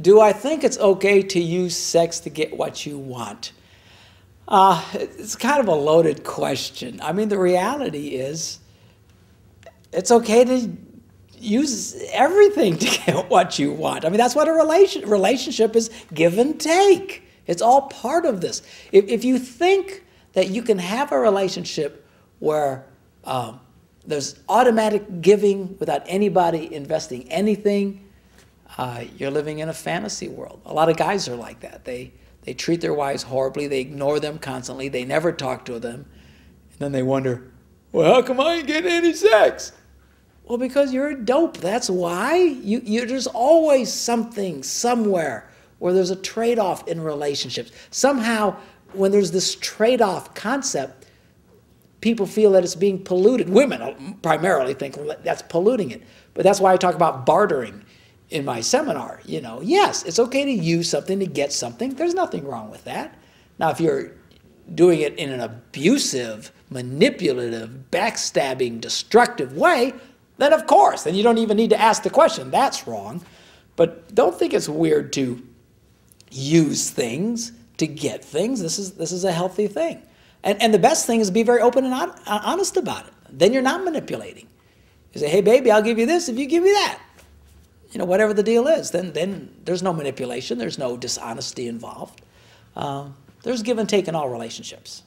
do I think it's okay to use sex to get what you want? Uh, it's kind of a loaded question. I mean, the reality is it's okay to use everything to get what you want. I mean, that's what a relation, relationship is give and take. It's all part of this. If, if you think that you can have a relationship where um, there's automatic giving without anybody investing anything, uh, you're living in a fantasy world. A lot of guys are like that. They, they treat their wives horribly, they ignore them constantly, they never talk to them, and then they wonder, well, how come I ain't getting any sex? Well, because you're a dope. That's why. You, you, there's always something somewhere where there's a trade off in relationships. Somehow, when there's this trade off concept, people feel that it's being polluted. Women primarily think that's polluting it. But that's why I talk about bartering in my seminar. You know, yes, it's okay to use something to get something. There's nothing wrong with that. Now, if you're doing it in an abusive, manipulative, backstabbing, destructive way, then of course, then you don't even need to ask the question. That's wrong. But don't think it's weird to use things to get things. This is, this is a healthy thing. And, and the best thing is be very open and on, uh, honest about it. Then you're not manipulating. You say, hey, baby, I'll give you this if you give me that. You know, whatever the deal is, then, then there's no manipulation, there's no dishonesty involved. Uh, there's give and take in all relationships.